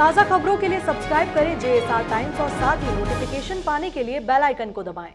ताज़ा खबरों के लिए सब्सक्राइब करें जेएसआर टाइम्स और साथ ही नोटिफिकेशन पाने के लिए बेल आइकन को दबाएँ।